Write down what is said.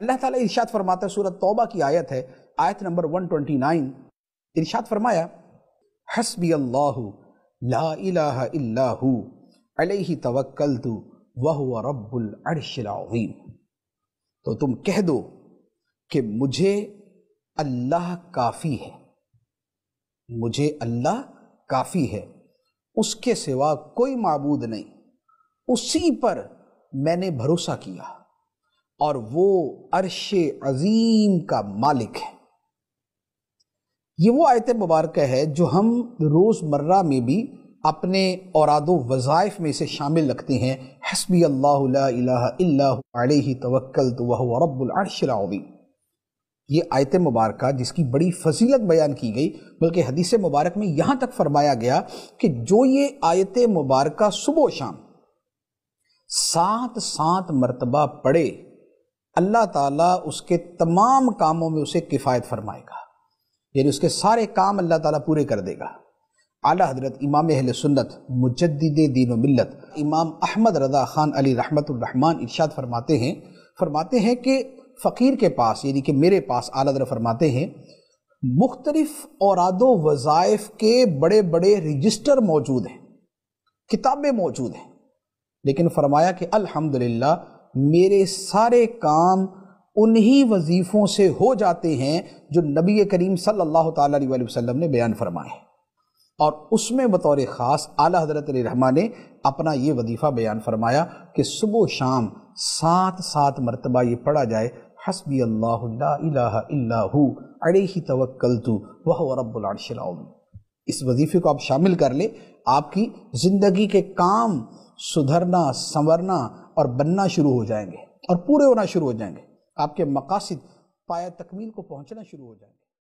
اللہ تعالیٰ ارشاد فرماتا ہے سورت توبہ کی آیت ہے، آیت نمبر 129 ارشاد فرمایا، حسبی اللہ، لا الہ الا ہو، علیہ توکلت، وہو رب العرش العظیم۔ تو تم کہہ دو کہ مجھے اللہ کافی ہے۔ مجھے اللہ کافی ہے۔ اس کے سوا کوئی معبود نہیں۔ اسی پر میں نے بھروسہ کیا۔ اور وہ عرش عظیم کا مالک ہے۔ یہ وہ آیت مبارکہ ہے جو ہم روز مرہ میں بھی اپنے اوراد و وظائف میں سے شامل رکھتے ہیں۔ حسبی اللہ لا الہ الا علیہ توکلت وہو رب العرش العظیم۔ یہ آیت مبارکہ جس کی بڑی فضیلت بیان کی گئی، بلکہ حدیث مبارک میں یہاں تک فرمایا گیا کہ جو یہ آیت مبارکہ صبح و شام سات سات مرتبہ پڑھے اللہ تعالیٰ اس کے تمام کاموں میں اسے کفایت فرمائے گا۔ یعنی اس کے سارے کام اللہ تعالیٰ پورے کر دے گا۔ اعلیٰ حضرت امام اہل سنت، مجدد دین و ملت، امام احمد رضا خان علی رحمت الرحمن ارشاد فرماتے ہیں فرماتے ہیں کہ فقیر کے پاس یعنی کہ میرے پاس اعلیٰ حضرت فرماتے ہیں، مختلف اوراد و وظائف کے بڑے بڑے رجسٹر موجود ہیں، کتابیں موجود ہیں۔ لیکن فرمایا کہ الحمدللہ میرے سارے کام انہی وظیفوں سے ہو جاتے ہیں جو نبی کریم صلی اللہ تعالیٰ علیہ وسلم نے بیان فرمائے اور اس میں بطور خاص اعلیٰ حضرت علیہ رحمٰ نے اپنا یہ وظیفہ بیان فرمایا کہ صبح و شام سات سات مرتبہ یہ پڑھا جائے، حسبی اللہ لا الہ الا ہو، علیہ توکلتو وہو رب العرش العظیم۔ اس وظیفے کو آپ شامل کر لیں، آپ کی زندگی کے کام، سدھرنا، سنورنا اور بننا شروع ہو جائیں گے اور پورے ہونا شروع ہو جائیں گے۔ آپ کے مقاصد پایا تکمیل کو پہنچنا شروع ہو جائیں گے۔